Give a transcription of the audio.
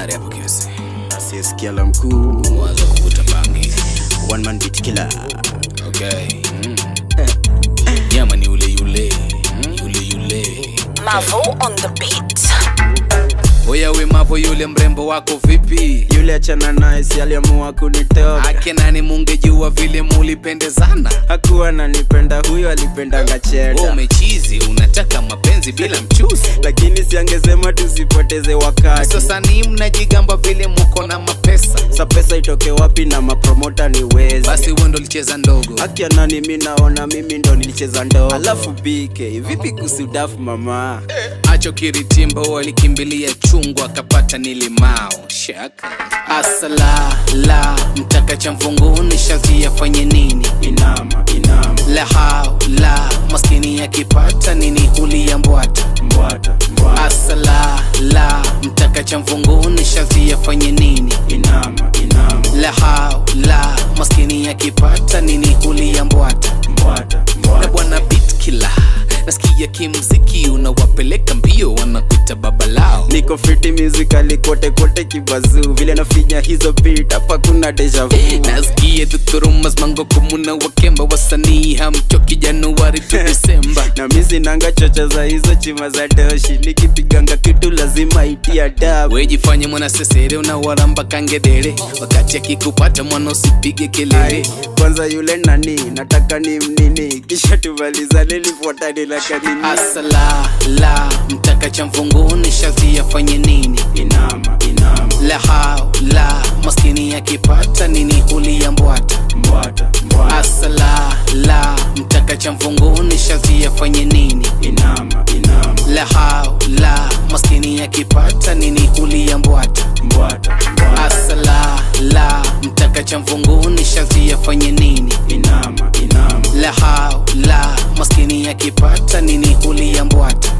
nare hapo kiasi asiyesikia la mkuu. Mwanzo kuvuta bangi. One man beat killer. Okay. Mm. nyama ni ule yule. Yule yule. Mavo on the beat. Oya we mavo yule mrembo wako vipi? Yule achana naye si aliamua kunitoka ake nani mungejua vile mulipendezana? Hakuwa nanipenda huyo alipenda Wewe cheda umechizi unataka mapenzi bila mchuzi. Lakini siangesema tusipoteze wakati. Sasa ni mnajigamba vile muko na mapesa. Sa pesa itoke wapi na mapromota ni wezi. Basi wewe ndo licheza ndogo. Akia nani mi naona mimi ndo nilicheza ndogo. Alafu bk vipi kusudafu mama acho kiritimba walikimbilia chungwa akapata nilimao. Shaka. Asala la mtaka cha mvunguni shazi yafanye nini? Inama inama. La haula maskini yakipata nini? Huliyambwata mbwata. Mbwata asala la mtaka cha mvunguni shazi yafanye nini? Inama inama. La haula maskini yakipata nini? Huliyambwata mbwata. Na mbwata. Bwana bitkila nasikia kimziki unawapeleka mbio wanakuita baba lao. Niko fiti musically kote kote kibazuu vile nafinya hizo beat hapa kuna deja vu. Nasikie tuturumas mango kumuna wakemba. Wasanii hamchoki januari tu Desemba. na mizi nanga chocha za hizo chima za doshi. Nikipiganga kitu lazima itia dabu wejifanye mwanasesere unawaramba kangedere. Wakati akikupata mwana usipige kelele. Kwanza yule nani nataka ni mnini. Kisha tumalizane lifuatane la kanini asala la mtaka cha mvunguni shazi yafanye nini? Inama inama. La haula maskini yakipata nini? Huliyambwata mbwata. Mbwata asala la mtaka cha mvunguni shazi yafanye nini? Inama inama. La haula maskini yakipata nini? Huliyambwata mbwata. Mbwata asala la mtaka cha mvunguni shazi yafanye nini? Inama inama. La haula maskini yakipata nini? Huliyambwata